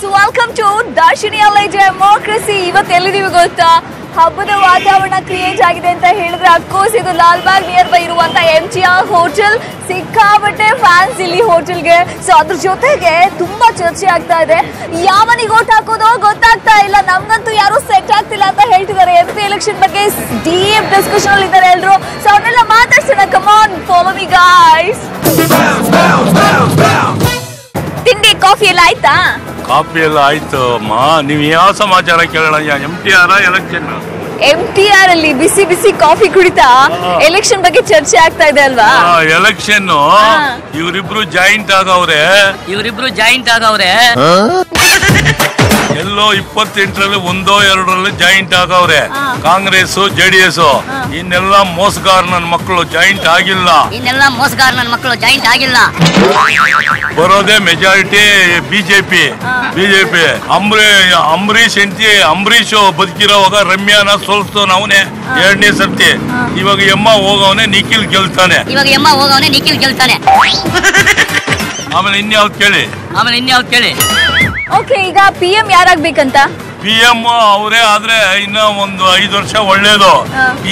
So welcome to ದಾರ್ಶಿನಿಯ democracy ಇವತ್ತು ಎಲ್ಲಿದ್ದೀವಿ ಗೊತ್ತಾ? ಹಬ್ಬದ ವಾತಾವರಣ ಕ್ರಿಯೇಟ್ ಆಗಿದೆ ಅಂತ ಹೇಳಿದ್ರೆ ಅಫ್ಕೋರ್ಸ್ ಇದು ಲಾಲ್ಬಾಗ್ ನಿಯರ್ ಬೈ ಇರುವಂತ ಎಂ ಜಿ ಆರ್ ಹೋಟೆಲ್ ಸಿಕ್ಕಾಪಟ್ಟೆ ಫ್ಯಾನ್ಸ್ ಇಲ್ಲಿ ಹೋಟೆಲ್ಗೆ ಸೊ ಅದ್ರ ಜೊತೆಗೆ ತುಂಬಾ ಚರ್ಚೆ ಆಗ್ತಾ ಇದೆ. ಯಾವನಿಗೆ ಓಟ್ ಹಾಕೋದೋ ಗೊತ್ತಾಗ್ತಾ ಇಲ್ಲ. ನಮ್ಗಂತೂ ಯಾರು ಸೆಟ್ ಆಗ್ತಿಲ್ಲ ಅಂತ ಹೇಳ್ತಿದ್ದಾರೆ. ಎಂ ಪಿ ಎಲೆಕ್ಷನ್ ಬಗ್ಗೆ ಡೀಪ್ ಡಿಸ್ಕಷನ್ ಅಲ್ಲಿ ಇದ್ದಾರೆ ಎಲ್ರು. ಸೊ ಅವನ್ನೆಲ್ಲ ಮಾತಾಡ್ಸೋಣ. Come on follow me guys ತಿಂಡಿ ಕಾಫಿ ಎಲ್ಲ ಆಯ್ತಾ? ಕಾಫಿ ಎಲ್ಲ ಆಯ್ತು ಅಮ್ಮ. ನೀವು ಯಾವ ಸಮಾಚಾರ ಕೇಳೋಣ? M T R election M T R ಅಲ್ಲಿ ಬಿಸಿ ಬಿಸಿ ಕಾಫಿ ಕುಡಿತಾ? ಎಲೆಕ್ಷನ್ ಬಗ್ಗೆ ಚರ್ಚೆ ಆಗ್ತಾ ಇದೆ ಅಲ್ವಾ? ಎಲೆಕ್ಷನ್ ಇವರಿಬ್ರು ಜಾಯಿಂಟ್ ಆಗವ್ರೆ ಇವರಿಬ್ರು ಜಾಯಿಂಟ್ ಆಗವ್ರೆ ಎಲ್ಲೋ ಇಪ್ಪತ್ತೆಂಟರಲ್ಲಿ ಒಂದೋ ಎರಡರಲ್ಲಿ ಜಾಯಿಂಟ್ ಆಗವ್ರೆ. ಕಾಂಗ್ರೆಸ್ ಜೆ ಡಿ ಎಸ್ ಇನ್ನೆಲ್ಲ ಮೋಸಗಾರ ನನ್ನ ಮಕ್ಕಳು ಜಾಯಿಂಟ್ ಆಗಿಲ್ಲ. ಇನ್ನೆಲ್ಲ ಮೋಸಗಾರ ನನ್ನ ಮಕ್ಕಳು ಜಾಯಿಂಟ್ ಆಗಿಲ್ಲ. ಬರೋದೇ ಮೆಜಾರಿಟಿ ಬಿಜೆಪಿ ಬಿಜೆಪಿ ಅಂಬರೀ ಅಂಬರೀಶ್ ಹೆಂಡತಿ ಅಂಬರೀಶ್ ಬದುಕಿರೋವಾಗ ರಮ್ಯಾನ ಸೋಲ್ಸ್ತವನ ಅವನೇ ಎರಡನೇ ಸರ್ತಿ. ಇವಾಗ ಎಮ್ಮ ಹೋಗವನೆ ನಿಖಿಲ್ ಗೆಲ್ತಾನೆ. ಇವಾಗ ಎಮ್ಮ ಹೋಗವನೆ ನಿಖಿಲ್ ಗೆಲ್ತಾನೆ. ಆಮೇಲೆ ಇನ್ಯಾವ್ದು ಕೇಳಿ? ಆಮೇಲೆ ಇನ್ಯಾವ್ದು ಕೇಳಿ? ಓಕೆ ಈಗ ಪಿ ಎಂ ಯಾರಾಗ್ಬೇಕಂತ? ಪಿ ಎಂ ಅವರೇ ಆದ್ರೆ ಇನ್ನ ಒಂದು ಐದು ವರ್ಷ ಒಳ್ಳೇದು.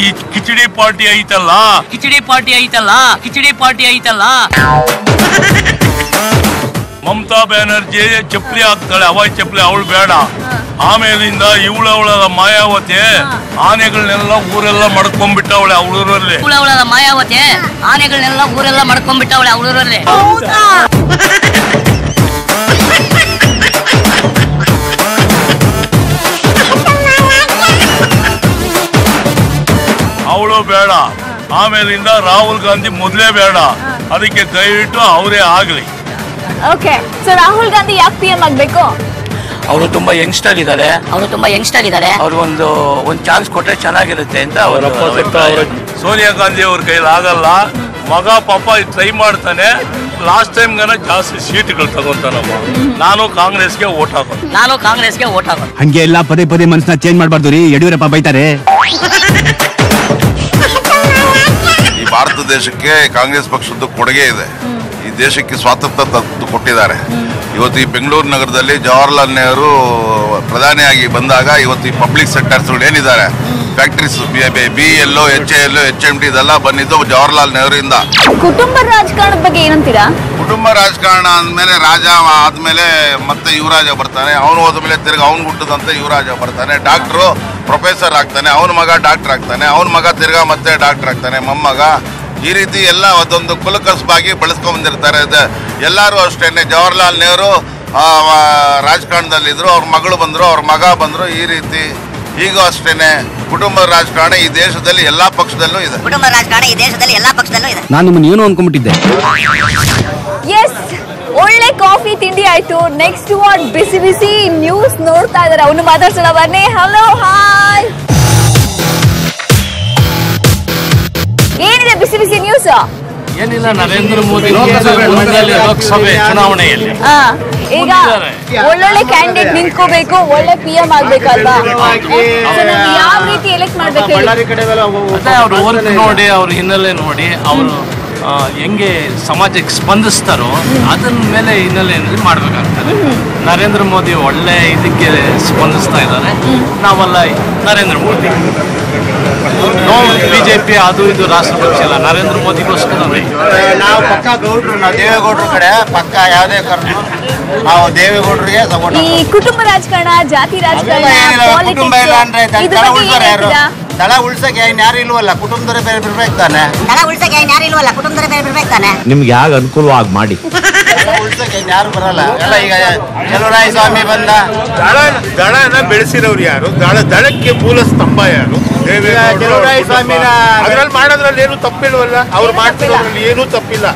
ಈ ಕಿಚಡಿ ಪಾರ್ಟಿ ಐತಲ್ಲ? ಕಿಚಡಿ ಪಾರ್ಟಿ ಐತಲ್ಲ? ಕಿಚಡಿ ಪಾರ್ಟಿ ಐತಲ್ಲ? ಮಮತಾ ಬ್ಯಾನರ್ಜಿ ಚಪ್ಪಲಿ ಹಾಕ್ತಾಳೆ ಅವಾಯ್ ಚಪ್ಪಲಿ ಅವಳು ಬೇಡ. ಆಮೇಲಿಂದ ಇವಳವಳ ಮಾಯಾವತಿ ಆನೆಗಳನ್ನೆಲ್ಲ ಊರೆಲ್ಲ ಮಡ್ಕೊಂಡ್ಬಿಟ್ಟವಳೆ ಅವಳೂರಲ್ಲಿ. ಇವಳವಳ ಮಾಯಾವತಿ ಆನೆಗಳನ್ನೆಲ್ಲ ಊರೆಲ್ಲ ಮಡ್ಕೊಂಡ್ಬಿಟ್ಟವಳೆ ಅವಳೂರಲ್ಲಿ. ಅವಳು ಬೇಡ. ಆಮೇಲಿಂದ ರಾಹುಲ್ ಗಾಂಧಿ ಮೊದಲೇ ಬೇಡ. ಅದಕ್ಕೆ ದಯವಿಟ್ಟು ಅವರೇ ಆಗ್ಲಿ. ಓಕೆ ಸೊ ರಾಹುಲ್ ಗಾಂಧಿ ಯಾಕೆ ಪಿ ಎಂ ಆಗ್ಬೇಕು? ಅವರು ತುಂಬಾ ಯಂಗ್ಸ್ಟರ್ ಇದ್ದಾರೆ. ಅವರು ತುಂಬಾ ಯಂಗ್ಸ್ಟರ್ ಇದ್ದಾರೆ. ಅವರು ಒಂದು ಒಂದು ಚಾನ್ಸ್ ಕೊಟ್ಟರೆ ಚೆನ್ನಾಗಿರುತ್ತೆ ಅಂತ ಅವರ ಸೋನಿಯಾ ಗಾಂಧಿ ಅವ್ರ ಕೈಲಿ ಆಗಲ್ಲ. ಮಗ ಪಾಪ ಟ್ರೈ ಮಾಡ್ತಾನೆ. ಲಾಸ್ಟ್ ಟೈಮ್ ಗನ ಜಾಸ್ತಿ ಸೀಟ್ಗಳು ತಗೊಂತಾನಮ್ಮ ನಾನು ಕಾಂಗ್ರೆಸ್ಗೆ ಓಟ್ ಹಾಕೋದು ನಾನು ಕಾಂಗ್ರೆಸ್ಗೆ ಓಟ್ ಹಾಕೋದು ಹಂಗೆ ಎಲ್ಲ ಪದೇ ಪದೇ ಮನಸ್ಸನ್ನ ಚೇಂಜ್ ಮಾಡಬಾರ್ದು ರೀ. ಯಡಿಯೂರಪ್ಪ ಬೈತಾರೆ. ಭಾರತ ದೇಶಕ್ಕೆ ಕಾಂಗ್ರೆಸ್ ಪಕ್ಷದ್ದು ಕೊಡುಗೆ ಇದೆ. ಈ ದೇಶಕ್ಕೆ ಸ್ವಾತಂತ್ರ್ಯ ತಂದು ಕೊಟ್ಟಿದ್ದಾರೆ. ಇವತ್ತು ಈ ಬೆಂಗಳೂರು ನಗರದಲ್ಲಿ ಜವಾಹರ್ಲಾಲ್ ನೆಹರು ಪ್ರಧಾನಿಯಾಗಿ ಬಂದಾಗ ಇವತ್ತು ಈ ಪಬ್ಲಿಕ್ ಸೆಕ್ಟರ್ಸ್ಗಳು ಏನಿದ್ದಾರೆ? ಫ್ಯಾಕ್ಟ್ರೀಸ್ ಬಿ ಎಲ್ಲೋ ಎಚ್ ಎ ಎಲ್ಲೋ ಎಚ್ ಎಂ ಟಿ ಇದೆಲ್ಲ ಬಂದಿದ್ದು ಜವಾಹರ್ಲಾಲ್ ನೆಹರುವಿಂದ. ಕುಟುಂಬ ರಾಜಕಾರಣದ ಬಗ್ಗೆ ಏನಂತೀರಾ? ಕುಟುಂಬ ರಾಜಕಾರಣ ಅಂದಮೇಲೆ ರಾಜ ಆದ್ಮೇಲೆ ಮತ್ತೆ ಯುವರಾಜ ಬರ್ತಾನೆ. ಅವನು ಹೋದ್ಮೇಲೆ ತಿರ್ಗಿ ಅವ್ನು ಹುಟ್ಟದಂತೆ ಯುವರಾಜ ಬರ್ತಾನೆ. ಡಾಕ್ಟ್ರು ಪ್ರೊಫೆಸರ್ ಆಗ್ತಾನೆ. ಅವನ ಮಗ ಡಾಕ್ಟರ್ ಆಗ್ತಾನೆ. ಅವನ ಮಗ ತಿರ್ಗ ಮತ್ತೆ ಡಾಕ್ಟರ್ ಆಗ್ತಾನೆ. ಮೊಮ್ಮಗ ಈ ರೀತಿ ಎಲ್ಲ ಅದೊಂದು ಕುಲಕಸ್ಬಾಗಿ ಬೆಳೆಸ್ಕೊಂಡ್ ಬಂದಿರ್ತಾರೆ. ಇದು ಎಲ್ಲರೂ ಅಷ್ಟೇ ಜವಾಹರ್ಲಾಲ್ ನೆಹರು ರಾಜಕಾರಣದಲ್ಲಿದ್ದರು ಅವ್ರ ಮಗಳು ಬಂದರು ಅವ್ರ ಮಗ ಬಂದರು ಈ ರೀತಿ ಈಗೂ ಅಷ್ಟೇ ಕುಟುಂಬ ರಾಜಕಾರಣ ಈ ದೇಶದಲ್ಲಿ ಎಲ್ಲಾ ಪಕ್ಷದಲ್ಲೂ ಇದೆ. ಕುಟುಂಬ ರಾಜಕಾರಣ ಈ ದೇಶದಲ್ಲಿ ಎಲ್ಲಾ ಪಕ್ಷದಲ್ಲೂ ಇದೆ. ನಾನು ನಿಮ್ಮನ್ನ ಏನು ಅನ್ಕೊಂಡ್ಬಿಟ್ಟಿದ್ದೆ? ಎಸ್ ಒಳ್ಳೆ ಕಾಫಿ ತಿಂಡಿ ಆಯ್ತು. ನೆಕ್ಸ್ಟ್ ವಾಟ್ ಬಿಸಿ ಬಿಸಿ ನ್ಯೂಸ್ ನೋಡ್ತಾ ಇದಾರೆ ಅವನು ಮಾತಾಡ್ಸೋಣ. ಬನ್ನಿ. ಹಲೋ ಹಾಯ್ ಏನಿಲ್ಲ ನರೇಂದ್ರ ಮೋದಿ ಲೋಕಸಭೆ ಚುನಾವಣೆಯಲ್ಲಿ. ಈಗ ಒಳ್ಳೊಳ್ಳೆ ಕ್ಯಾಂಡಿಡೇಟ್ ನಿಂತ್ಕೋಬೇಕು ಒಳ್ಳೆ ಪಿ ಎಂ ಆಗ್ಬೇಕಲ್ವಾ? ಯಾವ ರೀತಿ ಎಲೆಕ್ಟ್ ಮಾಡ್ಬೇಕು ನೋಡಿ ಅವ್ರ ಹಿನ್ನೆಲೆ ನೋಡಿ ಅವರು ಹೆಂಗೆ ಸಮಾಜಕ್ಕೆ ಸ್ಪಂದಿಸ್ತಾರೋ ಅದನ್ನ ಮೇಲೆ ಹಿನ್ನೆಲೆಯಲ್ಲಿ ಮಾಡ್ಬೇಕಾಗ್ತದೆ. ನರೇಂದ್ರ ಮೋದಿ ಒಳ್ಳೆ ಇದಕ್ಕೆ ಸ್ಪಂದಿಸ್ತಾ ಇದ್ದಾರೆ. ನಾವೆಲ್ಲ Narendra Modi. B J P ಅದು ಇದು ರಾಷ್ಟ್ರ ಪಕ್ಷ ಇಲ್ಲ. ನರೇಂದ್ರ ಮೋದಿಗೋಸ್ಕರ ನಾವು ಪಕ್ಕ ಗೌಡ್ರು ನಾವು ದೇವೇಗೌಡ್ರ ಕಡೆ ಪಕ್ಕ ಯಾವುದೇ ಕಾರಣ ನಾವು ದೇವೇಗೌಡರಿಗೆ ಸಪೋರ್ಟ್ ಈ ಕುಟುಂಬ ರಾಜಕಾರಣ ಜಾತಿ ರಾಜಕಾರಣ ಕುಟುಂಬ ಇಲ್ಲ ಅಂದ್ರೆ ಯಾರು? ದಳ ಉಳ್ಸಕ್ಕೆ ಇನ್ ಯಾರು ಇಲ್ವಲ್ಲ? ಕುಟುಂಬದವರೇ ಬೇರೆ ಬಿಡ್ಬೇಕು ತಾನೆ. ದಳ ಉಳ್ಸಕ್ಕೆ ಯಾರು ಇಲ್ವಲ್ಲ? ಕುಟುಂಬದವರೇ ಬೇರೆ ಬಿಡ್ಬೇಕು ತಾನೆ. ನಿಮ್ಗೆ ಯಾಗ ಅನುಕೂಲವಾಗಿ ಮಾಡಿ. ದಳ ಉಳ್ಸಕ್ಕೆ ಯಾರು ಬರಲ್ಲ. ಎಲ್ಲ ಈಗ ಚಲುವರಾಯ ಸ್ವಾಮಿ ಬಂದ. ದಳ ದಳನ ಬೆಳೆಸಿರೋರು ಯಾರು? ದಳ ದಳಕ್ಕೆ ಮೂಲ ಸ್ತಂಭ ಯಾರು? ಚಲುವರಾಯ ಸ್ವಾಮಿನ ಅದ್ರಲ್ಲಿ ಮಾಡೋದ್ರಲ್ಲಿ ಏನು ತಪ್ಪಿಲ್ವಲ್ಲ? ಅವ್ರು ಮಾಡ್ತಿರೋದ್ರಲ್ಲಿ ಏನೂ ತಪ್ಪಿಲ್ಲ.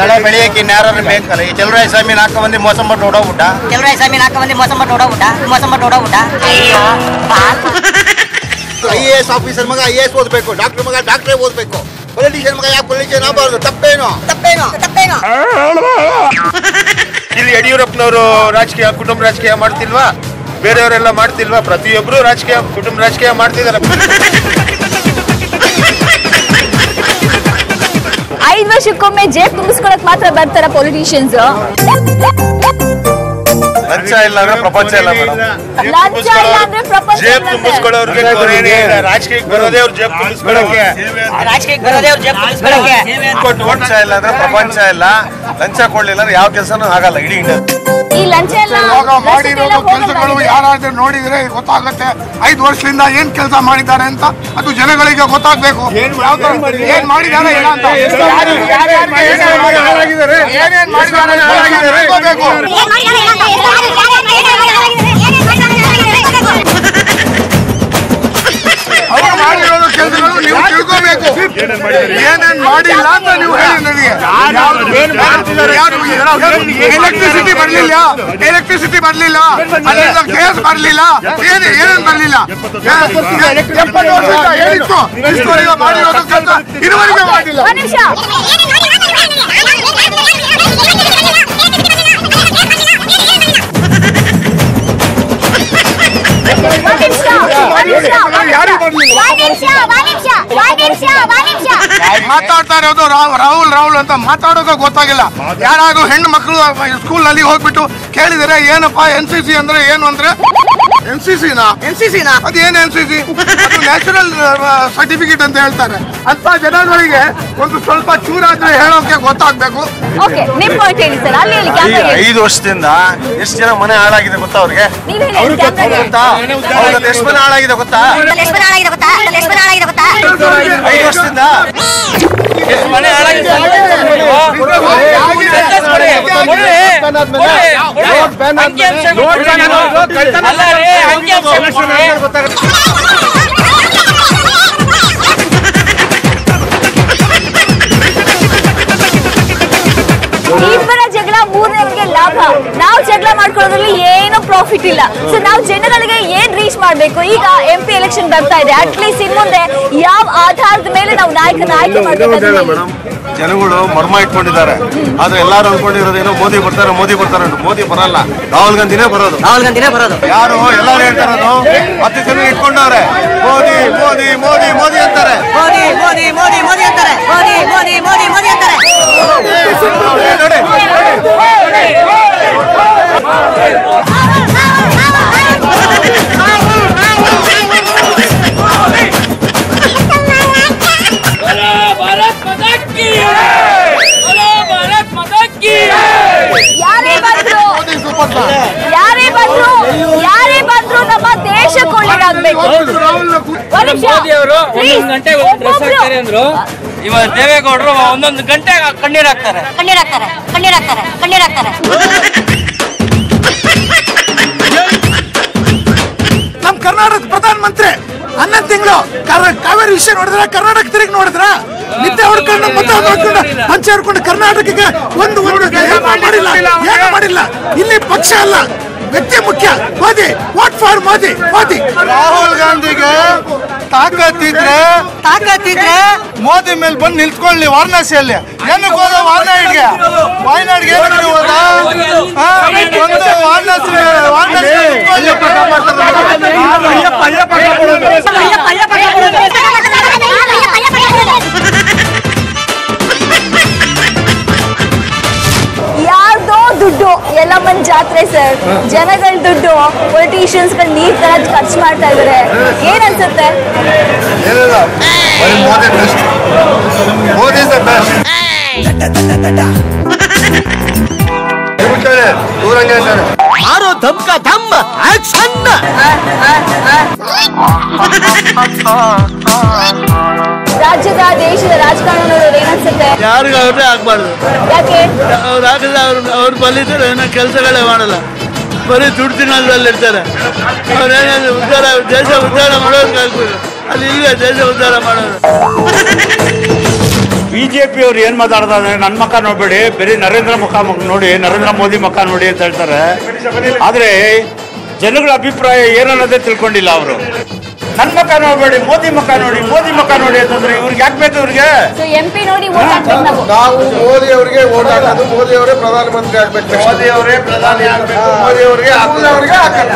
ದಳ ಬೆಳೆಯಕ್ಕೆ ಇನ್ಯಾರು ಬೇಕಲ್ಲ? ಈ ಚಲುವರಾಯ ಸ್ವಾಮಿ ನಾಲ್ಕು ಮಂದಿ ಮೋಸ ಮಾಡಿ ಓಡೋಗ್ಬಿಟ್ಟ. ಚಲುವರಾಯ ಸ್ವಾಮಿ ನಾಲ್ಕು ಮಂದಿ ಮೋಸ ಮಾಡಿ ಓಡೋಗ್ಬಿಟ್ಟ? ಮೋಸ ಮಾಡಿ ಓಡೋಗ್ಬಿಟ್ಟ? ಅಯ್ಯೋ ಐ ಎ ಎಸ್ ಆಫೀಸರ್ ಮಗ ಐ ಎ ಎಸ್ ಓದ್ಬೇಕು. ಡಾಕ್ಟರ್ ಮಗ ಡಾಕ್ಟ್ರೇ ಓದಬೇಕು. ಪೊಲಿಟಿಷಿಯನ್ ಮಗ ಯಾವ ಪೊಲಿಟಿಷಿಯನ್ ಆಗಬಾರ್ದು? ತಪ್ಪೇನು? ತಪ್ಪೇನು ತಪ್ಪೇನು. ಇಲ್ಲಿ ಯಡಿಯೂರಪ್ಪನವರು ರಾಜಕೀಯ ಕುಟುಂಬ ರಾಜಕೀಯ ಮಾಡ್ತಿಲ್ವಾ? ಬೇರೆಯವರೆಲ್ಲ ಮಾಡ್ತಿಲ್ವಾ? ಪ್ರತಿಯೊಬ್ಬರು ರಾಜಕೀಯ ಕುಟುಂಬ ರಾಜಕೀಯ ಮಾಡ್ತಿದ್ದಾರೆ. ಐದು ವರ್ಷಕ್ಕೊಮ್ಮೆ ಜೇಬ್ ತುಂಬಿಸ್ಕೊಳಕ್ ಮಾತ್ರ ಬರ್ತಾರ ಪೊಲಿಟಿಷಿಯನ್ಸ್ ಲಂಚ ಇಲ್ಲ ಅಂದ್ರೆ ಪ್ರಪಂಚ ಇಲ್ಲ ಮೇಡಮ್. ಲಂಚ ಇಲ್ಲ ಅಂದ್ರೆ ಪ್ರಪಂಚ ಜೇಬ್. ತುಂಬಿಸ್ಕೊಳ್ಳೋರ್ಗೆ ರಾಜಕೀಯಕ್ಕೆ ಬರೋದೇ ಅವ್ರ ಜೇಬ್ ತುಂಬಿಸ್ಕೊಳ್ಳೋಕೆ. ರಾಜಕೀಯಕ್ಕೆ ಬರೋದೇ ಅವ್ರು ಜೇಬ್ ತುಂಬಿಸ್ಕೊಳ್ಳೋಕೆ. ಕೊಟ್ಟು ಲಂಚ ಇಲ್ಲ ಅಂದ್ರೆ ಪ್ರಪಂಚ ಇಲ್ಲ. ಲಂಚ ಕೊಡ್ಲಿಲ್ಲ ಅಂದ್ರೆ ಯಾವ ಕೆಲಸನೂ ಆಗಲ್ಲ ಇಡೀ ಇಂಡಿಯಾ ಈ ಲಂಚ ಎಲ್ಲ ಮಾಡಿರೋ ಕೆಲಸಗಳು. ಯಾರಾದ್ರೂ ನೋಡಿದ್ರೆ ಗೊತ್ತಾಗುತ್ತೆ ಐದು ವರ್ಷದಿಂದ ಏನ್ ಕೆಲಸ ಮಾಡಿದ್ದಾರೆ ಅಂತ ಅದು ಜನಗಳಿಗೆ ಗೊತ್ತಾಗ್ಬೇಕು ಯಾವ ತರ ಏನ್ ಮಾಡಿದ್ದಾರೆ ಏನೇನ್ ಮಾಡಿದ್ದಾರೆ ತಿಳ್ಕೊಬೇಕು. ಅವ್ರು ಮಾಡಿರೋದು ಕೆಲಸಗಳು ನೀವು ತಿಳ್ಕೋಬೇಕು. ಏನೇನ್ ಮಾಡಿಲ್ಲ ಅಂತ ನೀವು ಹೇಳಿ ನನಗೆ. ಎಲೆಕ್ಟ್ರಿಸಿಟಿ ಬರ್ಲಿಲ್ಲ. ಎಲೆಕ್ಟ್ರಿಸಿಟಿ ಬರ್ಲಿಲ್ಲ. ಅಲ್ಲಿಂದ ಗ್ಯಾಸ್ ಬರ್ಲಿಲ್ಲ. ಏನ್ ಏನೇನ್ ಬರ್ಲಿಲ್ಲ. ಇಷ್ಟುವರೆಗೆ ಮಾಡಿರೋದು ಕೆಲಸ ಇದುವರೆಗೆ ಮಾಡಿಲ್ಲ. ಒಂದ್ ನಿಮಿಷ ಒಂದ್ ನಿಮಿಷ ಒಂದ್ ನಿಮಿಷ ಯಾರಿಗೂ ಬರ್ಲಿಲ್ಲ ಮಾತಾಡ್ತಾ ಇರೋದು ರಾಹುಲ್ ರಾಹುಲ್ ಅಂತ ಮಾತಾಡೋಕೆ ಗೊತ್ತಾಗಿಲ್ಲ. ಯಾರಾದ್ರೂ ಹೆಣ್ಣು ಮಕ್ಕಳು ಸ್ಕೂಲ್ನಲ್ಲಿ ಹೋಗ್ಬಿಟ್ಟು ಕೇಳಿದರೆ ಏನಪ್ಪಾ ಎನ್ ಸಿ ಸಿ ಅಂದ್ರೆ ಏನು ಅಂದ್ರೆ N C C N C C ಅದೇನು ಎನ್ ಸಿ ಸಿ ಅದು ನ್ಯಾಚುರಲ್ ಸರ್ಟಿಫಿಕೇಟ್ ಅಂತ ಹೇಳ್ತಾರೆ ಅಂತ ಜನಗಳಿಗೆ ಒಂದು ಸ್ವಲ್ಪ ಚೂರಾದ್ರೆ ಹೇಳೋಕೆ ಗೊತ್ತಾಗ್ಬೇಕು ಓಕೆ ನಿಮ್ ಪಾಯಿಂಟ್ ಹೇಳಿ ಸರ್ ಅಲ್ಲಿ ಹೇಳಿ ಕ್ಯಾಮ್ರಾ ಹೇಳಿ ಐದು ವರ್ಷದಿಂದ ಎಷ್ಟು ಜನ ಮನೆ ಹಾಳಾಗಿದೆ ಗೊತ್ತಾ ಅವ್ರಿಗೆ ನೀವ್ ಹೇಳಿ ಕ್ಯಾಮ್ರಾ ಹೇಳಿ ಗೊತ್ತಾ ಅವ್ರಿಗೆ ಎಷ್ಟು ಮನೆ ಹಾಳಾಗಿದೆ ಗೊತ್ತಾ ಐದು ವರ್ಷದಿಂದ ಎಷ್ಟು ಮನೆ ಹಾಳಾಗಿದೆ ಇಬ್ಬರ ಜಗಳ ಮೂರನೇವರಿಗೆ ಲಾಭ. ನಾವು ಜಗಳ ಮಾಡ್ಕೊಳ್ಳೋದ್ರಲ್ಲಿ ಏನು ಪ್ರಾಫಿಟ್ ಇಲ್ಲ. ಸೊ ನಾವು ಜನಗಳಿಗೆ ಏನ್ ರೀಚ್ ಮಾಡ್ಬೇಕು? ಈಗ ಎಂ ಪಿ ಎಲೆಕ್ಷನ್ ಬರ್ತಾ ಇದೆ. ಅಟ್ಲೀಸ್ಟ್ ಇನ್ ಮುಂದೆ ಯಾವ ಆಧಾರದ ಮೇಲೆ ನಾವು ನಾಯಕನ ಆಯ್ಕೆ ಮಾಡ್ಬೇಕು ಜನಗಳು ಮರ್ಮ ಇಟ್ಕೊಂಡಿದ್ದಾರೆ. ಆದ್ರೆ ಎಲ್ಲಾರು ಅನ್ಕೊಂಡಿರೋದೇನೋ ಮೋದಿ ಬರ್ತಾರೆ ಮೋದಿ ಬರ್ತಾರೆ ಮೋದಿ ಬರಲ್ಲ. ರಾಹುಲ್ ಗಾಂಧಿನೇ ಬರೋದು. ರಾಹುಲ್ ಗಾಂಧಿನೇ ಬರೋದು. ಯಾರು ಎಲ್ಲಾರು ಹೇಳ್ತಾರದು ಹತ್ತು ಜನ ಇಟ್ಕೊಂಡವ್ರೆ. ಮೋದಿ ಮೋದಿ ಮೋದಿ ಮೋದಿ ಅಂತಾರೆ. ಮೋದಿ ಮೋದಿ ಮೋದಿ ಮೋದಿ ಅಂತಾರೆ. ಮೋದಿ ಮೋದಿ ಮೋದಿ ಮೋದಿ ಅಂತಾರೆ. ನೋಡಿ. ಯಾರೇ ಬಂದ್ರು ಯಾರೇ ಬಂದ್ರು ಯಾರೇ ಬಂದ್ರು ನಮ್ಮ ದೇಶಕ್ಕೆ ಒಳ್ಳೇದಾಗ್ಬೇಕು. ಒಂದ್ ಡ್ರೆಸ್ Please, ಅಂದ್ರು. ಇವಾಗ ದೇವೇಗೌಡರು ಒಂದೊಂದು ಗಂಟೆ ಕಣ್ಣೀರ್ ಹಾಕ್ತಾರೆ. ಕಣ್ಣೀರಾಗ್ತಾರೆ ಕಣ್ಣೀರ್ ಹಾಕ್ತಾರೆ ನಮ್ ಕರ್ನಾಟಕ ಪ್ರಧಾನ ಮಂತ್ರಿ ಹನ್ನೊಂದು ತಿಂಗಳು ಕಾವೇರಿ ವಿಷಯ ನೋಡಿದ್ರ? ಕರ್ನಾಟಕ ತಿರುಗಿ ನೋಡಿದ್ರ? ನಿದ್ದೆ ಹೊಡ್ಕೊಂಡು ಮತ ಹೊಡ್ಕೊಂಡು ಹಂಚೆ ಹೊಡ್ಕೊಂಡು ಕರ್ನಾಟಕಕ್ಕೆ ಒಂದು ಒಂದು ಮಾಡಿಲ್ಲ ಏನು ಮಾಡಿಲ್ಲ ಇಲ್ಲಿ ಪಕ್ಷ ಅಲ್ಲ ವ್ಯಕ್ತಿ ಮುಖ್ಯ ಮೋದಿ ವಾಟ್ ಫಾರ್ ಮೋದಿ ಮೋದಿ ರಾಹುಲ್ ಗಾಂಧಿಗೆ ತಾಕತ್ತಿದ್ರೆ ತಾಕತ್ತಿದ್ರೆ ಮೋದಿ ಮೇಲೆ ಬಂದು ನಿಲ್ತ್ಕೊಳ್ಳಿ ವಾರಣಾಸಿಯಲ್ಲಿ ಏನಕ್ಕೆ ಹೋದ ವಾರಣಾಡಿಗೆ ವಾಯ್ನಾಡ್ಗೆ ಏನಕ್ಕೆ ಹೋದ ಆ, ಒಂದು ವಾರಣಾಸಿ ವಾರಣಾಸಿ ಎಲ್ಲಮ್ಮನ್ ಜಾತ್ರೆ ಸರ್ ಜನಗಳ ದುಡ್ಡು ಪೊಲಿಟಿಷಿಯನ್ಸ್ಗಳು ನೀರ್ ತರ ಖರ್ಚು ಮಾಡ್ತಾ ಇದಾರೆ. ಏನ್ ಅನ್ಸುತ್ತೆ? ಏನಿಲ್ಲ. ಬರೀ Modi best Modi is the best ದೂರಂಗೆ ಇದ್ದಾರೆ ಮಾರೋ ಧಮ್ಕ ಧಮ್ ಆಕ್ಷನ್. ರಾಜ್ಯದ ದೇಶದ ರಾಜಕಾರಣ ನೋಡೋರು ಏನ್ ಅನ್ಸುತ್ತೆ ಯಾರಿಗಾದ್ರೆ ಆಗ್ಬಾರ್ದು. ಯಾಕೆ? ಅವ್ರು ಹಾಕಿದ್ರೆ ಅವ್ರು ಅವ್ರು ಬಲಿತಾರೆ ಏನೋ ಕೆಲಸಗಳೇ ಮಾಡಲ್ಲ. ಬರೀ ದುಡ್ಡು ತಿನ್ನೋದ್ರಲ್ಲಿ ಇರ್ತಾರೆ. ಅವ್ರೇನಾದ್ರು ಉದ್ಧಾರ ದೇಶ ಉದ್ಧಾರ ಮಾಡೋದಕ್ಕಾಗ್ಬೋದು ಅಲ್ಲಿ ಈಗ ದೇಶ ಉದ್ಧಾರ ಮಾಡೋದು? ಬಿಜೆಪಿ ಅವ್ರು ಏನು ಮಾತಾಡ್ತಾರೆ ನನ್ನ ಮುಖ ನೋಡ್ಬೇಡಿ ಬರೀ ನರೇಂದ್ರ ಮುಖ ನೋಡಿ ನರೇಂದ್ರ ಮೋದಿ ಮುಖ ನೋಡಿ ಅಂತ ಹೇಳ್ತಾರೆ. ಆದರೆ ಜನಗಳ ಅಭಿಪ್ರಾಯ ಏನನ್ನೋದೇ ತಿಳ್ಕೊಂಡಿಲ್ಲ ಅವರು. ನನ್ನ ಮಕ್ಕ ನೋಡ್ಬೇಡಿ ಮೋದಿ ಮುಖ ನೋಡಿ ಮೋದಿ ಮುಖ ನೋಡಿ ಅಂತಂದ್ರೆ ಇವ್ರಿಗೆ ಯಾಕೆ ಬೇಕು ಇವ್ರಿಗೆ? ನಾವು. ನಾವು ಮೋದಿ ಅವರಿಗೆ ಓಟ್ ಹಾಕೋದು ಮೋದಿ ಅವರೇ ಪ್ರಧಾನಮಂತ್ರಿ ಆಗ್ಬೇಕು. ಮೋದಿ ಅವರೇ ಪ್ರಧಾನಿ ಆಗ್ಬೇಕು. ಮೋದಿ ಅವರಿಗೆ ಅವರಿಗೆ ಹಾಕಲ್ಲ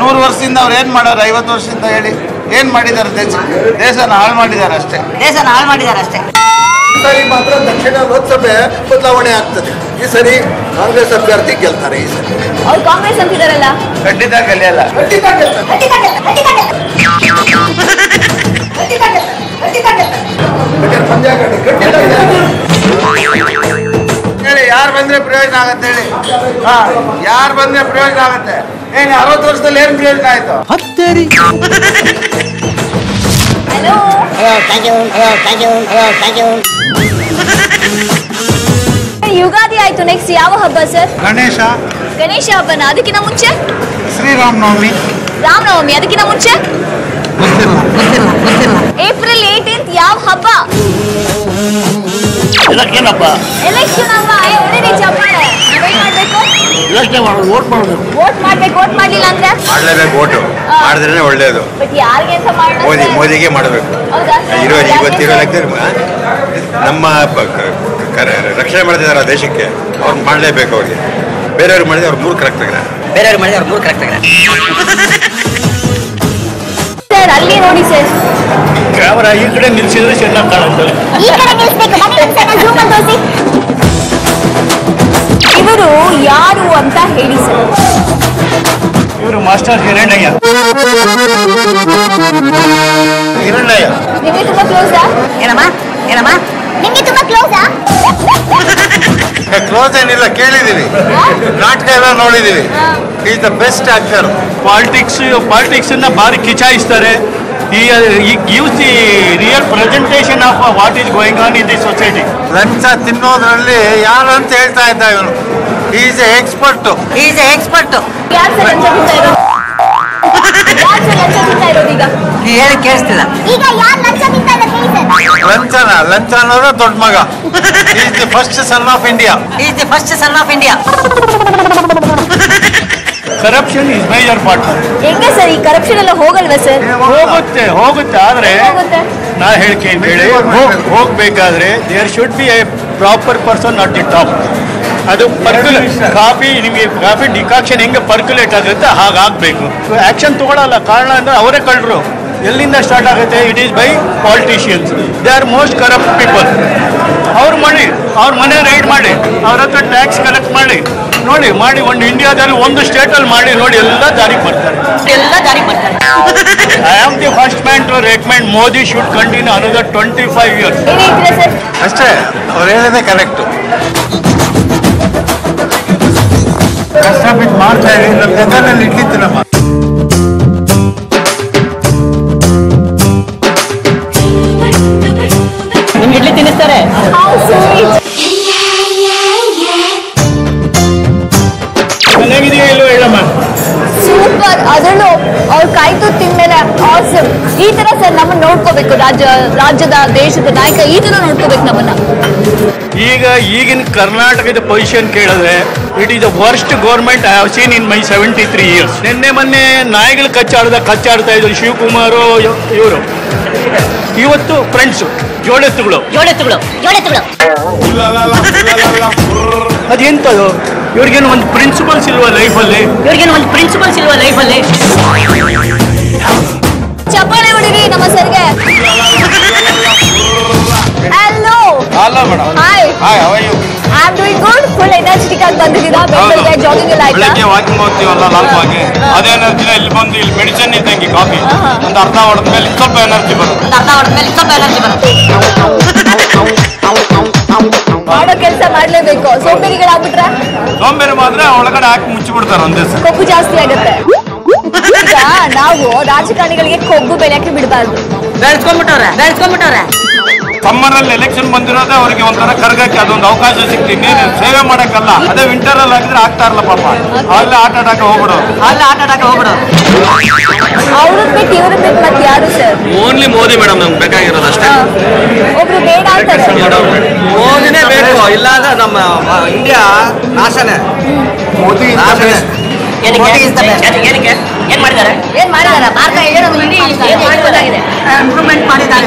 ನೂರು ವರ್ಷದಿಂದ ಅವ್ರು ಏನ್ ಮಾಡೋರು? ಐವತ್ತು ವರ್ಷದಿಂದ ಹೇಳಿ. ಏನ್ ಮಾಡಿದ್ದಾರೆ ದೇಶ? ದೇಶನ ಹಾಳು ಮಾಡಿದ್ದಾರೆ ಅಷ್ಟೇ. ದೇಶನ ಹಾಳು ಮಾಡಿದ್ದಾರೆ ಅಷ್ಟೇ. ಸರಿ ಮಾತ್ರ ದಕ್ಷಿಣ ಲೋಕಸಭೆ ಬದಲಾವಣೆ ಆಗ್ತದೆ. ಈ ಸರಿ ಕಾಂಗ್ರೆಸ್ ಅಭ್ಯರ್ಥಿ ಗೆಲ್ತಾರೆ ಈ ಸರಿ. ಅವ್ರು ಕಾಂಗ್ರೆಸ್ ಅಂತಿದಾರಲ್ಲ? ಖಂಡಿತ ಗೆಲ್ತಾರೆ. ಹೇಳಿ ಯಾರು ಬಂದ್ರೆ ಪ್ರಯೋಜನ ಆಗತ್ತೆ ಹೇಳಿ? ಹಾ ಯಾರು ಬಂದ್ರೆ ಪ್ರಯೋಜನ ಆಗತ್ತೆ? ಏನ್ ಅರವತ್ತು ವರ್ಷದಲ್ಲಿ ಏನ್ ಪ್ರಯೋಜನ ಆಯ್ತು ಹಲೋ ಯುಗಾದಿ ಆಯ್ತು ನೆಕ್ಸ್ಟ್ ಯಾವ ಹಬ್ಬ ಸರ್ ಗಣೇಶ. ಗಣೇಶ ಹಬ್ಬನ ಅದಕ್ಕಿಂತ ಮುಂಚೆ? ಶ್ರೀರಾಮನವಮಿ ರಾಮನವಮಿ ಅದಕ್ಕಿಂತ ಮುಂಚೆ? ಏಪ್ರಿಲ್ ಏಯ್ಟೀನ್ತ್ ಯಾವ ಹಬ್ಬ? ಏನಪ್ಪ ಎಲೆಕ್ಷನ್ ಅಲ್ವಾ ಏ, ಹೊಡೀರಿ ಚಪ್ಪಾಳೆ ನಾವೇನ್ ಮಾಡ್ಬೇಕು ಯೋಚನೆ ಮಾಡೋದು ವೋಟ್ ಮಾಡಬೇಕು ವೋಟ್ ಮಾಡ್ಬೇಕು ವೋಟ್ ಮಾಡ್ಲಿಲ್ಲ ಅಂದ್ರೆ? ಮಾಡಲೇಬೇಕು ಓಟು ಮಾಡಿದ್ರೆ ಒಳ್ಳೇದು. ಬಟ್ ಯಾರಿಗೆ ಅಂತ ಮಾಡೋಣ ಮೋದಿ ಮೋದಿಗೆ ಮಾಡಬೇಕು. ಇರೋ ಇವತ್ತಿರೋ ಸರ್? ನಮ್ಮ ರಕ್ಷಣೆ ಮಾಡ್ತಿದ್ದಾರೆ ದೇಶಕ್ಕೆ. ಅವ್ರು ಮಾಡಲೇಬೇಕು ಅವ್ರಿಗೆ. ಬೇರೆಯವ್ರು ಮಾಡಿದ್ರೆ ಅವ್ರು ಮೂರು ಕರೆಕ್ಟ್ ಆಗಿದ್ದಾರೆ ಬೇರೆಯವ್ರು ಮಾಡಿದ್ರೆ ಅವ್ರು ಮೂರು ಕರೆಕ್ಟ್ ಆಗಿದೆ ಸರ್ ಅಲ್ಲಿ ನೋಡಿ ಸರ್ ಕ್ಯಾಮರಾ ಈ ಕಡೆ ನಿಲ್ಸಿದ್ರೆ ಚೆನ್ನಾಗಿ ಕಾಣುತ್ತೆ ಈ ಕಡೆ ನಿಲ್ಸ್ಬೇಕು. ಬನ್ನಿ ಒಂದ್ಸಲ ಅಲ್ಲಿ ತೋರಿಸಿ. ಇವರು ಯಾರು ಅಂತ ಹೇಳಿ ಸರ್. ಇವರು ಮಾಸ್ಟರ್ ಹಿರಣ್ಣಯ್ಯ. ಹಿರಣ್ಣಯ್ಯ. ನಿಮಗೆ ತುಂಬಾ ಕ್ಲೋಸಾ ಏನಮ್ಮ? ಏನಮ್ಮ? ನಿಮಗೆ ತುಂಬಾ ಕ್ಲೋಸಾ ಕ್ಲೋಸ್ ಏನಿಲ್ಲ ಕೇಳಿದೀವಿ. ನಾಟಕ ಎಲ್ಲ ನೋಡಿದೀವಿ. Is the best actor politics politics ಅನ್ನ ಬಾರಿ ಕಿಚಾಯಿಸ್ತಾರೆ. Gives the real presentation of what is going on in the society ಲಂಚ ತಿನ್ನೋದ್ರಲ್ಲಿ ಯಾರು ಅಂತ ಹೇಳ್ತಾ ಇದ್ದ ಇವನು? Is expert is a expert ಹೇಳಿ ಕೇಳಿಸ್ತಿಲ್ಲ. ಲಂಚನ? ಲಂಚ ಅನ್ನೋದು ದೊಡ್ಡ ಮಗ. Is the first son of India is the first son of India corruption is major part ಹೆಂಗೆ ಸರ್ ಈ ಕರಪ್ಷನ್ ಎಲ್ಲ ಹೋಗಲ್ವಾ ಸರ್? ಹೋಗುತ್ತೆ ಹೋಗುತ್ತೆ ಆದ್ರೆ ಹೋಗುತ್ತೆ. ನಾ ಹೇಳಿಕೆ ಹೇಳಿ ಹೋಗ್- ಹೋಗ್ಬೇಕಾದ್ರೆ there should be a proper person at the top ಅದು ಪರ್ಕ್ಯುಲೇ ಕಾಫಿ ನಿಮಗೆ ಕಾಫಿ ಡಿಕಾಕ್ಷನ್ ಹೆಂಗೆ ಪರ್ಕ್ಯುಲೇಟ್ ಆಗುತ್ತೆ ಹಾಗಾಗಬೇಕು ಆ್ಯಕ್ಷನ್ ತೊಗೊಳಲ್ಲ ಕಾರಣ ಅಂದರೆ ಅವರೇ ಕಳ್ಳರು ಎಲ್ಲಿಂದ ಸ್ಟಾರ್ಟ್ ಆಗುತ್ತೆ? It is by politicians they are most corrupt people ಅವ್ರು ಮಾಡಿ ಅವ್ರ ಮನೆ ರೈಡ್ ಮಾಡಿ ಅವ್ರ ಹತ್ರ ಟ್ಯಾಕ್ಸ್ ಕಲೆಕ್ಟ್ ಮಾಡಿ. ನೋಡಿ ಮಾಡಿ ಒಂದು ಇಂಡಿಯಾದಲ್ಲಿ ಒಂದು ಸ್ಟೇಟ್ ಅಲ್ಲಿ ಮಾಡಿ ನೋಡಿ ಎಲ್ಲ ಜಾರಿಗೆ ಬರ್ತಾರೆ. ಎಲ್ಲ ಜಾರಿಗೆ ಬರ್ತಾರೆ. I am the first man to recommend Modi should continue another twenty five years ಅಷ್ಟೇ ಅವ್ರು ಹೇಳಿದೆ ಕರೆಕ್ಟ್ ಕಷ್ಟ ಬಿಟ್ಟು ಮಾಡ್ತಾ ಇರಿ ನಮ್ಮ ಗದ್ದಲಲ್ಲಿ ಇಟ್ಟಿತ್ತು ನಮ್ಮ ನಿಮ್ಗೆ ಇಡ್ಲಿ ತಿನ್ನಿಸ್ತಾರೆ? ಅದರಲ್ಲೂ ಅವ್ರು ಕಾಯ್ತು ತಿಂದ್ಮೇಲೆ ಆಸಮ್ ಈ ತರ ಸರ್ ನಮ್ಮನ್ನ ನೋಡ್ಕೋಬೇಕು. ರಾಜ್ಯ ರಾಜ್ಯದ ದೇಶದ ನಾಯಕ ಈ ತರ ನೋಡ್ಕೋಬೇಕು ನಮ್ಮನ್ನ. ಈಗ ಈಗಿನ ಕರ್ನಾಟಕದ ಪೊಸಿಷನ್ ಕೇಳಿದ್ರೆ it is the worst government I have seen in my seventy three years ನಿನ್ನೆ ಮೊನ್ನೆ ನಾಯಿಗಳು ಕಚ್ಚಾಡ್ದ ಕಚ್ಚಾಡ್ತಾ ಇದ್ರು. ಶಿವಕುಮಾರ್ ಇವರು. ಇವತ್ತು ಫ್ರೆಂಡ್ಸು ಜೋಡೆತ್ತುಗಳು ಜೋಡೆತ್ತುಗಳು ಜೋಡೆತ್ತುಗಳು ಅದೆಂತದು? ಇವ್ರಿಗೇನು ಒಂದು ಪ್ರಿನ್ಸಿಪಲ್ಸ್ ಇಲ್ವಾ ಲೈಫಲ್ಲಿ ಇವ್ರಿಗೇನು ಒಂದು ಪ್ರಿನ್ಸಿಪಲ್ಸ್ ಇಲ್ವಾ ಲೈಫಲ್ಲಿ ಚಪ್ಪಾಳೆ ಹೊಡಿರಿ ನಮ್ಮ ಸರ್ಗೆ hello hello madam hi hi how you I am doing good full energetic ಆಗಿ ಬಂದಿದ್ದೀರಾ ಬೆಳಗ್ಗೆ ಜಾಗಿಂಗ್ ಎಲ್ಲ ಆಯ್ತಾ? ಬೆಳಗ್ಗೆ ವಾಕಿಂಗ್ ಹೋಗ್ತೀವಲ್ಲ ನಾಲ್ಕು ಆಗಿ ಅದೇ ಎನರ್ಜಿನ ಇಲ್ಲಿ ಬಂದು ಇಲ್ಲಿ ಮೆಡಿಸಿನ್ ಇದ್ದಂಗೆ ಕಾಫಿ ಒಂದು ಅರ್ಧ ಹೊಡೆದ ಮೇಲೆ ಸ್ವಲ್ಪ ಎನರ್ಜಿ ಬರುತ್ತೆ. ಒಂದು ಅರ್ಧ ಹೊಡೆದ ಮೇಲೆ ಸ್ವಲ್ಪ ಎನರ್ಜಿ ಬರುತ್ತೆ. ಮಾಡೋ ಕೆಲಸ ಮಾಡ್ಲೇಬೇಕು. ಸೋಂಬೇರಿಗಳಾಗ್ಬಿಟ್ರೆ? ಸೋಂಬೇರಿ ಮಾತ್ರ ಒಳಗಡೆ ಹಾಕಿ ಮುಚ್ಚಿಬಿಡ್ತಾರೆ ಒಂದೇ ಸಲ. ಕೊಬ್ಬು ಜಾಸ್ತಿ ಆಗುತ್ತೆ. ಈಗ ನಾವು ರಾಜಕಾರಣಿಗಳಿಗೆ ಕೊಬ್ಬು ಬೆಳೆಯಕ್ಕೆ ಬಿಡಬಾರ್ದು. ಬೆಳೆಸ್ಕೊಂಡ್ಬಿಟ್ಟವ್ರೆ ಬೆಳೆಸ್ಕೊಂಡ್ಬಿಟ್ಟವ್ರೆ. ಸಮ್ಮರಲ್ಲಿ ಎಲೆಕ್ಷನ್ ಬಂದಿರೋದೇ ಅವರಿಗೆ ಒಂಥರ ಕರ್ಗಕ್ಕೆ ಅದೊಂದು ಅವಕಾಶ ಸಿಕ್ತಿ ನೀನು ಸೇವೆ ಮಾಡಕ್ಕಲ್ಲ. ಅದೇ ವಿಂಟರ್ ಅಲ್ಲಿ ಆಗಿದ್ರೆ ಆಗ್ತಾ ಇರಲ್ಲ ಪಾಪ. ಅಲ್ಲೇ ಆಟ ಆಡಕ್ಕೆ ಹೋಗ್ಬಿಡು ಅಲ್ಲಿ ಆಟ ಆಡಕ್ಕೆ ಹೋಗ್ಬಿಡು ಓನ್ಲಿ ಮೋದಿ ಮೇಡಮ್ ನಮ್ಗೆ ಬೇಕಾಗಿರೋದು ಅಷ್ಟೇ. ಮೋದಿನೇ ಬೇಕು. ಇಲ್ಲ ಅಂದ್ರೆ ನಮ್ಮ ಇಂಡಿಯಾ ನಾಶನೇ. ಮೋದಿ ನಾಶನೇ. ಏನಕ್ಕೆ? ಏನ್ ಮಾಡಿದ್ದಾರೆ? ಏನ್ ಮಾಡಿದಾರೆ ಭಾರತ ಇಂಪ್ರೂವ್ಮೆಂಟ್ ಮಾಡಿದ್ದಾರೆ.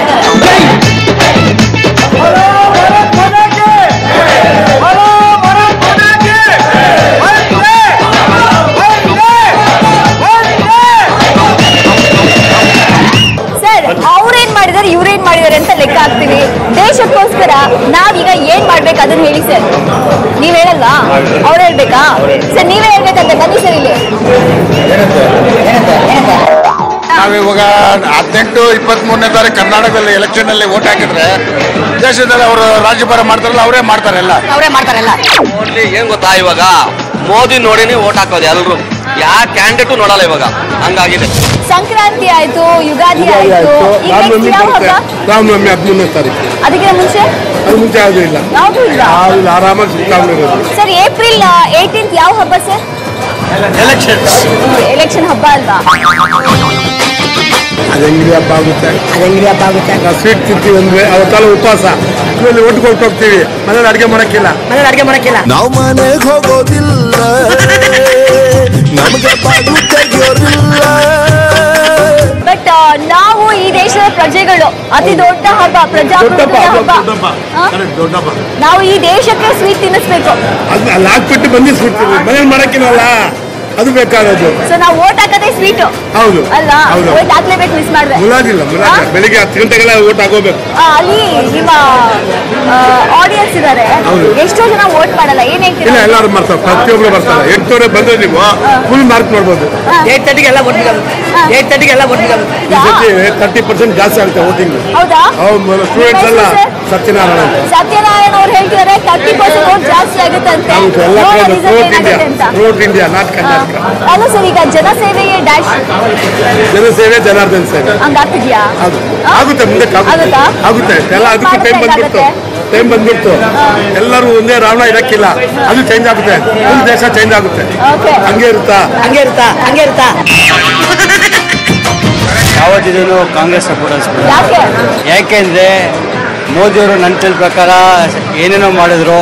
ಹದಿನೆಂಟು ಇಪ್ಪತ್ತ್ ಮೂರನೇ ತಾರೀಕು ಕರ್ನಾಟಕದಲ್ಲಿ ಎಲೆಕ್ಷನ್ ಅಲ್ಲಿ ವೋಟ್ ಹಾಕಿದ್ರೆ ದೇಶದಲ್ಲಿ ಅವರು ರಾಜ್ಯಭಾರ ಮಾಡ್ತಾರಲ್ಲ ಅವರೇ ಮಾಡ್ತಾರೆ ಎಲ್ಲ. ಅವರೇ ಮಾಡ್ತಾರಲ್ಲ ಓನ್ಲಿ ಏನ್ ಗೊತ್ತಾ ಇವಾಗ? ಮೋದಿ ನೋಡಿನಿ ಓಟ್ ಹಾಕೋದು ಎಲ್ರು. ಯಾವ ಕ್ಯಾಂಡಿಡೇಟ್ ನೋಡಲ್ಲ ಇವಾಗ. ಹಂಗಾಗಿದೆ. ಸಂಕ್ರಾಂತಿ ಆಯ್ತು ಯುಗಾದಿ ಆಯ್ತು. ರಾಮನವಮಿ ಹದಿಮೂರನೇ ತಾರೀಕು ಅದಕ್ಕಿಂತ ಮುಂಚೆ? ಅದು ಮುಂಚೆ ಯಾವುದೂ ಇಲ್ಲ. ಯಾವ್ದು ಇಲ್ಲ. ಯಾವ್ದು ಆರಾಮಾಗಿ ಸರ್ ಏಪ್ರಿಲ್ ಏಯ್ಟೀನ್ತ್ ಯಾವ ಹಬ್ಬ ಸರ್? ಎಲೆಕ್ಷನ್ ಎಲೆಕ್ಷನ್ ಹಬ್ಬ ಅಲ್ವಾ? ಅದು ಅಂಗಡಿ ಹಬ್ಬ ಆಗುತ್ತೆ? ಅದಂಗಡಿ ಹಬ್ಬ ಆಗುತ್ತೆ? ನಾವು ಸ್ವೀಟ್ ತಿಂತೀವಿ ಅಂದ್ರೆ ಅವತ್ತಲ್ಲ ಉಪವಾಸ. ಅಲ್ಲಿ ಒಟ್ಟು ಕೊಟ್ಟು ಹೋಗ್ತೀವಿ. ಮನೇಲಿ ಅಡುಗೆ ಮಾಡೋಕ್ಕಿಲ್ಲ. ಮನೇಲಿ ಅಡಿಗೆ ಮಾಡೋಕ್ಕಿಲ್ಲ. ನಾವು ಮನೆಗೆ ಹೋಗೋದಿಲ್ಲ. ನಮಗೆ ಬಾಗಿಲು ತೆಗಿಯೋರಿಲ್ಲ ಬಟ್ ನಾವು ಈ ದೇಶದ ಪ್ರಜೆಗಳು ಅತಿ ದೊಡ್ಡ ಹಬ್ಬ ಪ್ರಜಾಪ್ರಭುತ್ವ ಹಬ್ಬ. ನಾವು ಈ ದೇಶಕ್ಕೆ ಸ್ವೀಟ್ ತಿನ್ನಿಸ್ಬೇಕು. ಅದು ಅಲ್ಲಿ ಹಾಕ್ಬಿಟ್ಟು ಬಂದು ಸ್ವೀಟ್ ಮನೇಲಿ ಮಾಡಕ್ಕಿಲ್ಲಲ್ಲ. ಅದು ಬೇಕಾಗೋದು ಸೊ ನಾವು ಓಟ್ ಹಾಕೋದೇ ಸ್ವೀಟ್ ಹೌದು. ಅಲ್ಲ ಹೌದು. ಓಟ್ ಹಾಕ್ಲೇಬೇಕು ಮಿಸ್ ಮಾಡಿದ್ರೆ ಮುಲಾಜಿಲ್ಲ ಮುಲಾಜ ಬೆಳಿಗ್ಗೆ ಹತ್ತು ಗಂಟೆಗೆಲ್ಲ ಓಟ್ ಆಗೋಬೇಕು ಆ, ಅಲ್ಲಿ ನಿಮ್ಮ ಆಡಿಯನ್ಸ್ ಇದ್ದಾರೆ ಹೌದು. ಎಷ್ಟೋ ಜನ ವೋಟ್ ಮಾಡಲ್ಲ. ಏನ್ ಇಲ್ಲ ಎಲ್ಲರೂ ಬರ್ತಾರೆ. ಪ್ರತಿಯೊಬ್ರು ಬರ್ತಾರೆ. ಎಂಟುವರೆ ಬಂದ್ರೆ ನೀವು ಫುಲ್ ಮಾರ್ಕ್ ಮಾಡ್ಬೋದು ಏಟ್ ತರ್ಟಿಗೆ ಎಲ್ಲ ಓಟ್ ಏಟ್ ತರ್ಟಿಗೆ ಎಲ್ಲ ಓಟ್ ತರ್ಟಿ ಪರ್ಸೆಂಟ್ ಜಾಸ್ತಿ ಆಗುತ್ತೆ ವೋಟಿಂಗ್ ಹೌದಾ? ಸ್ಟೂಡೆಂಟ್ಸ್ ಎಲ್ಲ? ಸತ್ಯನಾರಾಯಣ ಸತ್ಯನಾರಾಯಣ ಅವ್ರು ಹೇಳ್ತಿದ್ದಾರೆ ತರ್ಟಿ ಪರ್ಸೆಂಟ್ ವೋಟ್ ಜಾಸ್ತಿ ಆಗುತ್ತೆ ಅಂತ. India not Karnataka. ಅಲ್ಲ ಸರ್ ಈಗ ಜನಸೇವೆಗೆ ಡ್ಯಾಶ್ ಜನಸೇವೆ ಜನಾರ್ದನ್ ಸೇವೆ. ಹಂಗಾಗ್ತಿದ್ಯಾ ಆಗುತ್ತೆ ಮುಂದೆ ಆಗುತ್ತೆ? ಆಗುತ್ತೆ. ಎಲ್ಲ ಅದಕ್ಕೆ ಟೈಮ್ ಬಂದ್ಬಿಡ್ತು. ಟೈಮ್ ಬಂದ್ಬಿಡ್ತು. ಎಲ್ಲರೂ ಒಂದೇ ರಾವಣ ಇರಕ್ಕಿಲ್ಲ ಅದು ಚೇಂಜ್ ಆಗುತ್ತೆ. ಒಂದು ದೇಶ ಚೇಂಜ್ ಆಗುತ್ತೆ. ಓಕೆ ಹಂಗೆ ಇರುತ್ತಾ? ಹಂಗೆ ಇರುತ್ತಾ? ಹಂಗೆ ಇರುತ್ತಾ? ಯಾವತ್ತಿದ್ರು ಕಾಂಗ್ರೆಸ್ ಸಪೋರ್ಟರ್ಸ್ ಯಾಕೆ? ಯಾಕೆಂದ್ರೆ ಮೋದಿಯವರು ನನ್ನ ತಿಳಿದ ಪ್ರಕಾರ ಏನೇನೋ ಮಾಡಿದ್ರು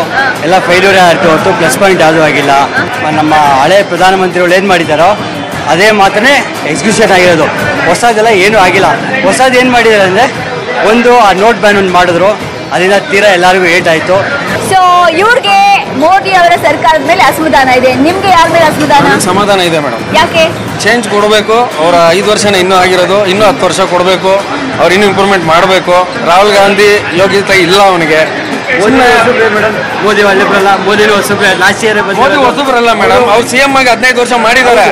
ಎಲ್ಲ ಫೈಲ್ಯೂರೇ ಆಯಿತು ಹೊರತು ಪ್ಲಸ್ ಪಾಯಿಂಟ್ ಯಾವುದೂ ಆಗಿಲ್ಲ. ನಮ್ಮ ಹಳೆ ಪ್ರಧಾನಮಂತ್ರಿಗಳು ಏನು ಮಾಡಿದ್ದಾರೋ ಅದೇ ಮಾತ್ರನೇ ಎಕ್ಸಿಕ್ಯೂಷನ್ ಆಗಿರೋದು. ಹೊಸದೆಲ್ಲ ಏನೂ ಆಗಿಲ್ಲ. ಹೊಸದು ಏನು ಮಾಡಿದ್ದಾರೆ ಅಂದರೆ ಒಂದು ಆ ನೋಟ್ ಬ್ಯಾನ್ ಒಂದು ಮಾಡಿದ್ರು. ಅದರಿಂದ ತೀರಾ ಎಲ್ಲರಿಗೂ ಏಟ್ ಆಯಿತು. ಸೊ ಇವ್ರಿಗೆ ಮೋದಿ ಅವರ ಸರ್ಕಾರದ ಮೇಲೆ ಅಸಮಾಧಾನ ಇದೆ. ನಿಮ್ಗೆ ಯಾರ ಮೇಲೆ ಅಸಮಾಧಾನ? ಸಮಾಧಾನ ಇದೆ ಮೇಡಮ್. ಯಾಕೆ? ಚೇಂಜ್ ಕೊಡಬೇಕು ಅವರ ಐದು ವರ್ಷನೇ ಇನ್ನೂ ಆಗಿರೋದು ಇನ್ನೂ ಹತ್ತು ವರ್ಷ ಕೊಡಬೇಕು. ಅವ್ರು ಇನ್ನೂ ಇಂಪ್ರೂವ್ಮೆಂಟ್ ಮಾಡಬೇಕು. ರಾಹುಲ್ ಗಾಂಧಿ ಯೋಗ್ಯತೆ ಇಲ್ಲ ಅವನಿಗೆ. ಮೋದಿ ಹೊಸಬ್ರೆ ಲಾಸ್ಟ್ ಇಯರ್ ಮೋದಿ ಹೊಸಬ್ರಲ್ಲ ಮೇಡಮ್. ಅವ್ರು ಸಿ ಎಂ ಆಗಿ ಹದಿನೈದು ವರ್ಷ ಮಾಡಿದ್ದಾರೆ.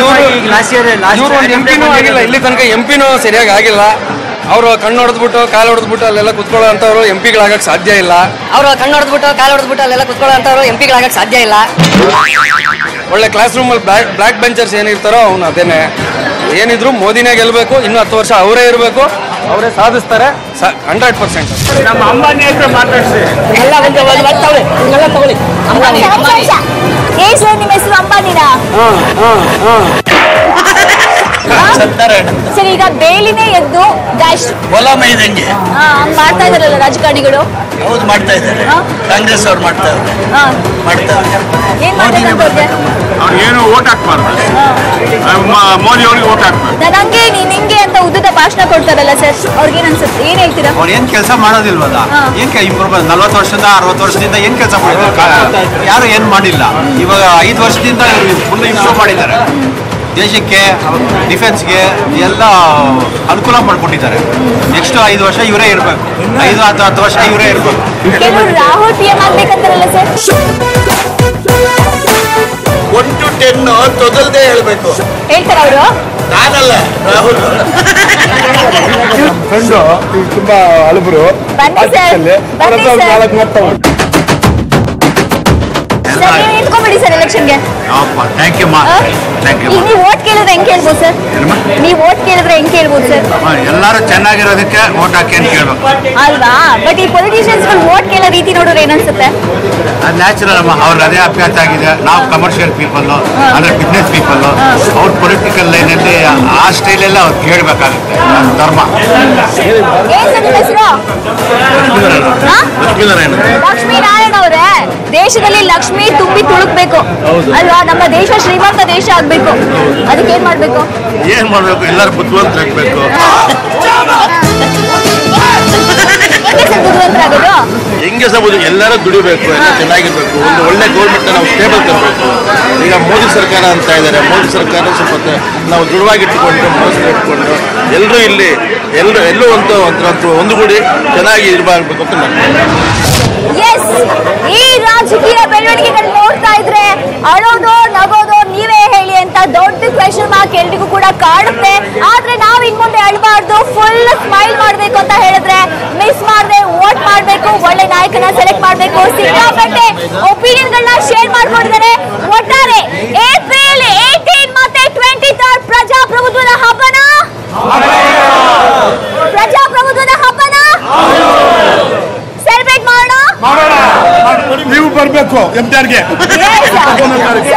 ಎಂಪಿನೂ ಲಾಸ್ಟ್ ಇಯರ್ ಇವರು ಒಂದು ಎಂ ಪಿನೂ ಆಗಿಲ್ಲ. ಇಲ್ಲಿ ತನಕ ಎಂ ಪಿನೂ ಸರಿಯಾಗಿ ಆಗಿಲ್ಲ. ಅವರು ಕಣ್ಣು ಹೊಡೆದ್ಬಿಟ್ಟು ಕಾಲು ಹೊಡೆದ್ಬಿಟ್ಟು ಅಲ್ಲೆಲ್ಲ ಕುತ್ಕೊಳ್ಳೋ ಅಂತವ್ರು ಎಂ ಪಿಗಳಾಗಕ್ಕೆ ಸಾಧ್ಯ ಇಲ್ಲ. ಅವರು ಕಣ್ಣು ಹೊಡೆದ್ಬಿಟ್ಟು ಕಾಲು ಹೊಡೆದ್ಬಿಟ್ಟು ಅಲ್ಲೆಲ್ಲ ಕುತ್ಕೊಳ್ಳೋ ಅಂತವ್ರು ಎಂ ಪಿಗಳಾಗಕ್ಕೆ ಸಾಧ್ಯ ಇಲ್ಲ. ಒಳ್ಳೆ ಕ್ಲಾಸ್ ರೂಮಲ್ಲಿ ಬ್ಲಾಕ್ ಬ್ಲಾಕ್ ಬೆಂಚರ್ಸ್ ಏನಿರ್ತಾರೋ ಅವ್ನು ಅದೇನೆ. ಏನಿದ್ರು ಮೋದಿನೇ ಗೆಲ್ಲಬೇಕು ಇನ್ನು ಹತ್ತು ವರ್ಷ ಅವರೇ ಇರಬೇಕು ಅವರೇ ಸಾಧಿಸ್ತಾರೆ. ಹಂಡ್ರೆಡ್ ಪರ್ಸೆಂಟ್ ನಮ್ಮ ಅಂಬಾನಿ ಹತ್ರ ಮಾತಾಡ್ಸಿ. ನಿಮ್ಮ ಹೆಸರು ಅಂಬಾನಿನಾ? ಸರ್ ಈಗ ಬೇಲಿನೇ ಎದ್ದು ಡ್ಯಾಶ್ ಹೊಲ ಮೈದಂಗೆ ಮಾಡ್ತಾ ಇದಾರಲ್ಲ ರಾಜಕಾರಣಿಗಳು? ಹೌದು ಮಾಡ್ತಾ ಇದ್ದಾರೆ? ಕಾಂಗ್ರೆಸ್ ಅವ್ರು ಮಾಡ್ತಾ ಇದ್ದಾರೆ. ಹಾ. ಮಾಡ್ತಾ ಏನ್ ಮಾಡ್ಬೇಕಂತ ಏನು ಓಟ್ ಹಾಕ್ಬಾರ್ದು. ಮೋದಿ ಅವ್ರಿಗೆ ಓಟ್ ಹಾಕ್ಬಾರ್ದು. ನಾನು ಹಂಗೆ ನೀನ್ ಹಿಂಗೆ ಅಂತ ಉದ್ದದ ಭಾಷಣ ಕೊಡ್ತಾರಲ್ಲ ಸರ್ ಅವ್ರಿಗೆ ಅನ್ಸುತ್ತೆ? ಏನ್ ಹೇಳ್ತೀರಾ? ಅವ್ರು ಏನ್ ಕೆಲಸ ಮಾಡೋದಿಲ್ವಲ್ಲ. ಏನ್ ಇಂಪ್ರೂವ್ಮೆಂಟ್ ನಲ್ವತ್ತು ವರ್ಷದಿಂದ ಅರವತ್ತು ವರ್ಷದಿಂದ ಏನ್ ಕೆಲಸ ಮಾಡಿದ್ರು? ಯಾರು ಏನ್ ಮಾಡಿಲ್ಲ. ಇವಾಗ ಐದು ವರ್ಷದಿಂದ ಫುಲ್ ಇಂಪ್ರೂವ್ ಮಾಡಿದ್ದಾರೆ. ದೇಶಕ್ಕೆ ಡಿಫೆನ್ಸ್ಗೆ ಎಲ್ಲ ಅನುಕೂಲ ಮಾಡ್ಕೊಟ್ಟಿದ್ದಾರೆ ನೆಕ್ಸ್ಟ್ ಐದು ವರ್ಷ ಇವರೇ ಇರಬೇಕು. ಐದು ಹತ್ತು ಹತ್ತು ವರ್ಷ ಇವರೇ ಇರಬೇಕು. ಒನ್ ಟು ಟೆನ್ ತೊದಲ್ದೇ ಹೇಳ್ಬೇಕು. ಹೇಳ್ತಾರ ಅವರು? ನಾನಲ್ಲ ರಾಹುಲ್. ಫ್ರೆಂಡು ತುಂಬಾ ಹಳಬರು ಬನ್ನಿ ಸರ್ ಬನ್ನಿ ಸರ್ ನಾಲ್ಕು ಮಾಡ್ತಾವ ಸರ್ ನೀವು ಸರ್ ಎಲೆಕ್ಷನ್ಗೆ ಥ್ಯಾಂಕ್ ಯು ಥ್ಯಾಂಕ್ ಈಗ ನೀವು ಓಟ್ ಕೇಳಿದ್ರೆ ಹೆಂಗೆ ಕೇಳ್ಬೋದು ಸರ್ ನೀವು ಓಟ್ ಕೇಳಿದ್ರೆ ಹೆಂಗೆ ಕೇಳ್ಬೋದು ಸರ್ ಎಲ್ಲರೂ ಚೆನ್ನಾಗಿರೋದಕ್ಕೆ ಓಟ್ ಹಾಕಿ ಅಂತ ಕೇಳ್ಬೇಕು. ಅಲ್ವಾ? ಬಟ್ ಈ ಪೊಲಿಟಿಷಿಯನ್ಸ್ ಓಟ್ ಕೇಳೋ ರೀತಿ ನೋಡಿದ್ರೆ ಏನನ್ಸುತ್ತೆ ಅದು ನ್ಯಾಚುರಲ್ ಅಮ್ಮ ಅವ್ರಿಗೆ ಅದೇ ಅಭ್ಯಾಸ ಆಗಿದೆ. ನಾವು ಕಮರ್ಷಿಯಲ್ ಪೀಪಲ್ ಅಂದ್ರೆ ಬಿಸ್ನೆಸ್ ಪೀಪಲ್ ಅವ್ರ ಪೊಲಿಟಿಕಲ್ ಲೈನಲ್ಲಿ ಆ ಸ್ಟೈಲೆಲ್ಲ ಅವ್ರು ಕೇಳಬೇಕಾಗುತ್ತೆ ಧರ್ಮ. ಲಕ್ಷ್ಮೀನಾರಾಯಣ. ಅವರೇ? ದೇಶದಲ್ಲಿ ಲಕ್ಷ್ಮಿ ತುಂಬಿ ತುಳುಕ್ಬೇಕು. ಅಲ್ವಾ? ನಮ್ಮ ದೇಶ ಶ್ರೀಮಂತ ದೇಶ ಆಗ್ಬೇಕು. ಅದಕ್ಕೆ ಏನ್ ಮಾಡ್ಬೇಕು? ಏನ್ ಮಾಡ್ಬೇಕು? ಎಲ್ಲರೂ ಬುದ್ಧಿವಂತರಾಗಬೇಕು ಆಗಬೇಕು. ಬುದ್ಧಿವಂತರಾಗೋದು ಹೆಂಗೆ ಸಬಹುದು ಎಲ್ಲರೂ ದುಡಿಬೇಕು ಎಲ್ಲ ಚೆನ್ನಾಗಿರ್ಬೇಕು. ಒಂದು ಒಳ್ಳೆ ಗೌರ್ಮೆಂಟ್ ನಾವು ಸ್ಟೇಬಲ್ ತರಬೇಕು. ಈಗ ಮೋದಿ ಸರ್ಕಾರ ಅಂತ ಇದ್ದಾರೆ ಮೋದಿ ಸರ್ಕಾರ ಸ್ವಲ್ಪ ನಾವು ದೃಢವಾಗಿಟ್ಟುಕೊಂಡು ಮನಸ್ಸಲ್ಲಿ ಇಟ್ಕೊಂಡು ಎಲ್ಲರೂ ಇಲ್ಲಿ ಎಲ್ಲರೂ ಎಲ್ಲೂ ಒಂದು ಒಂದು ಒಂದುಗೂಡಿ ಚೆನ್ನಾಗಿ ಇರಬೇಕು ಅಂತ ನಾನು ಎಸ್ ಈ ರಾಜಕೀಯ ಬೆಳವಣಿಗೆಗಳು ನೋಡ್ತಾ ಇದ್ರೆ ಅಳೋದು ನಗೋದು ನೀವೇ ಹೇಳಿ ಅಂತ ದೊಡ್ಡ ಕ್ವೆಶನ್ ಮಾರ್ಕ್ ಎಲ್ರಿಗೂ ಕೂಡ ಕಾಡುತ್ತೆ. ಆದ್ರೆ ನಾವು ಇನ್ ಮುಂದೆ ಅಳಬಾರ್ದು ಫುಲ್ ಸ್ಮೈಲ್ ಮಾಡಬೇಕು ಅಂತ ಹೇಳಿದ್ರೆ ಮಿಸ್ ಮಾಡದೆ ವೋಟ್ ಮಾಡಬೇಕು, ಒಳ್ಳೆ ನಾಯಕನ ಸೆಲೆಕ್ಟ್ ಮಾಡಬೇಕು. ಸಿಕ್ಕಾಪಟ್ಟೆ ಒಪಿನಿಯನ್ ಗಳನ್ನ ಶೇರ್ ಮಾಡ್ಕೊಂಡಿದ್ದಾರೆ. ಒಟ್ಟಾರೆ ಏಪ್ರಿಲ್ ಏಟೀನ್ ಮತ್ತೆ ಟ್ವೆಂಟಿ ತರ್ಡ್ ಪ್ರಜಾಪ್ರಭುತ್ವದ ಹಬ್ಬನ ಪ್ರಜಾಪ್ರಭುತ್ವದ ಹಬ್ಬನ ಸೆಲೆಬ್ರೇಟ್ ಮಾಡೋಣ ನೀವು ಬರ್ಬೇಕು ಎಂ ಟಿ ಆರ್ಗೆ ಪ್ರಜಾಪ್ರಭುತ್ವಕ್ಕೆ